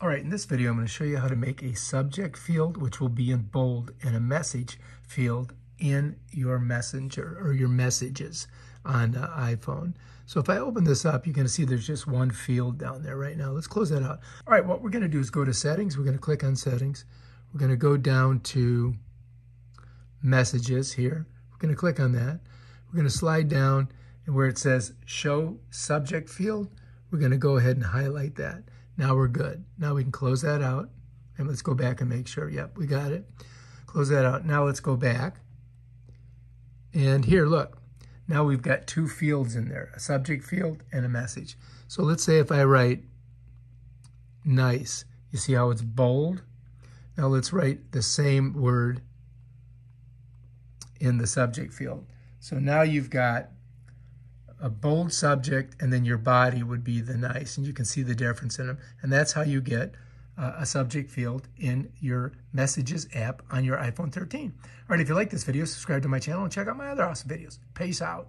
All right, in this video, I'm going to show you how to make a subject field, which will be in bold, and a message field in your messenger or your messages on uh, iPhone. So if I open this up, you're going to see there's just one field down there right now. Let's close that out. All right, what we're going to do is go to settings. We're going to click on settings. We're going to go down to messages here. We're going to click on that. We're going to slide down and where it says show subject field, we're going to go ahead and highlight that. Now we're good. Now we can close that out. And let's go back and make sure. Yep, we got it. Close that out. Now let's go back. And here, look. Now we've got two fields in there, a subject field and a message. So let's say if I write nice, you see how it's bold? Now let's write the same word in the subject field. So now you've got a bold subject, and then your body would be the nice, and you can see the difference in them. And that's how you get uh, a subject field in your Messages app on your iPhone 13. All right, if you like this video, subscribe to my channel and check out my other awesome videos. Peace out.